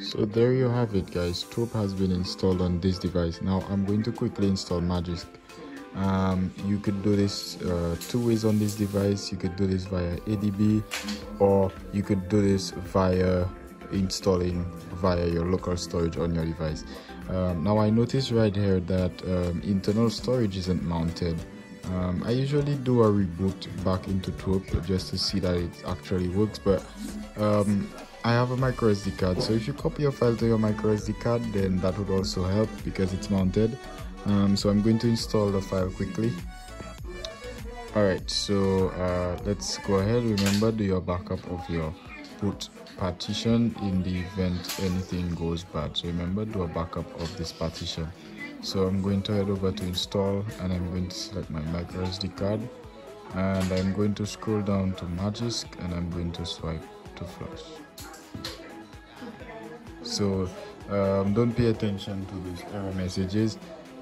So there you have it guys, TWRP has been installed on this device. Now I'm going to quickly install Magisk. Um, you could do this uh, two ways on this device. You could do this via ADB or you could do this via installing via your local storage on your device. Um, now I notice right here that um, internal storage isn't mounted. Um, I usually do a reboot back into TWRP just to see that it actually works but um, I have a micro SD card so if you copy your file to your micro SD card then that would also help because it's mounted. Um, so I'm going to install the file quickly. Alright so uh, let's go ahead. Remember do your backup of your boot partition in the event anything goes bad. So remember do a backup of this partition. So I'm going to head over to install and I'm going to select my micro SD card. And I'm going to scroll down to Magisk and I'm going to swipe to flush so um, don't pay attention to these error messages.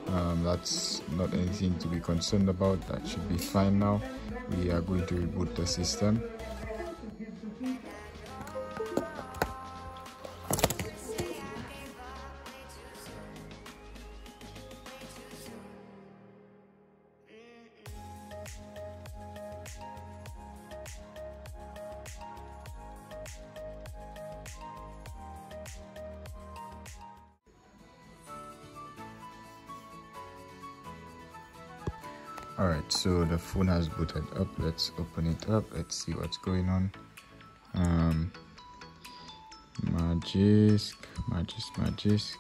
Um, that's not anything to be concerned about. That should be fine now. We are going to reboot the system all right so the phone has booted up. Let's open it up. Let's see what's going on. Um magisk magisk magisk.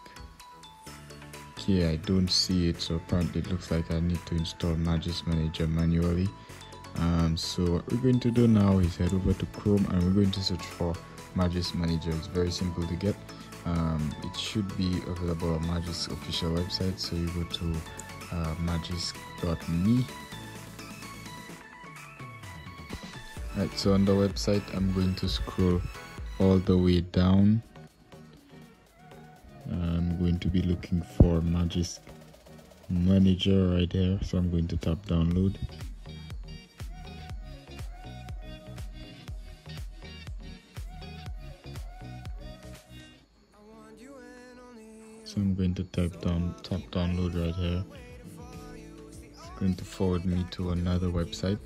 Okay i don't see it so apparently it looks like i need to install magisk manager manually. Um so what we're going to do now is head over to chrome and we're going to search for magisk manager. It's very simple to get. Um, it should be available on magisk official website so you go to uh, magisk.me right so on the website i'm going to scroll all the way down. I'm going to be looking for magisk manager right here so i'm going to tap download. So i'm going to tap down tap download right here going to forward me to another website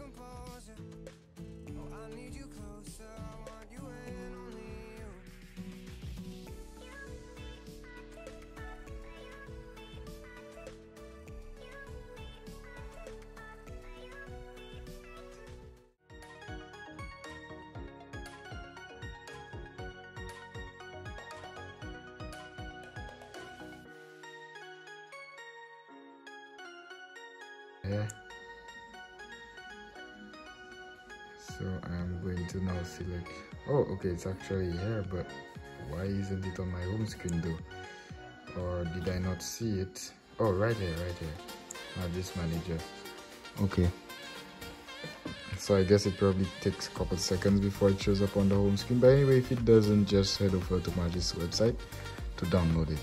here so i'm going to now select oh okay it's actually here but why isn't it on my home screen though? Or did i not see it? Oh right here right here. Magisk manager. Okay. So i guess it probably takes a couple seconds before it shows up on the home screen. But anyway if it doesn't just head over to Magisk website to download it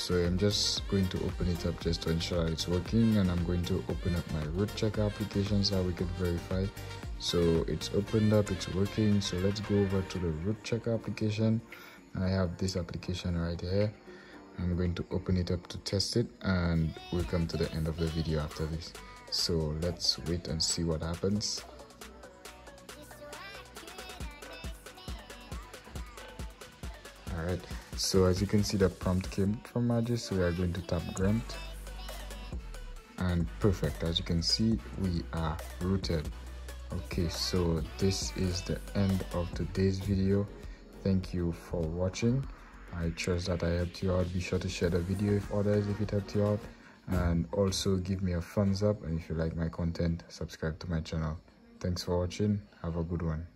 so i'm just going to open it up just to ensure it's working and i'm going to open up my root checker application so we can verify. So it's opened up it's working. So let's go over to the root checker application. I have this application right here. I'm going to open it up to test it and we'll come to the end of the video after this. So let's wait and see what happens. All right so as you can see the prompt came from Magisk so we are going to tap grant. And perfect. As you can see we are rooted. Okay so this is the end of today's video. Thank you for watching. I trust that i helped you out. Be sure to share the video with others if it helped you out. And also give me a thumbs up. And if you like my content subscribe to my channel. Thanks for watching. Have a good one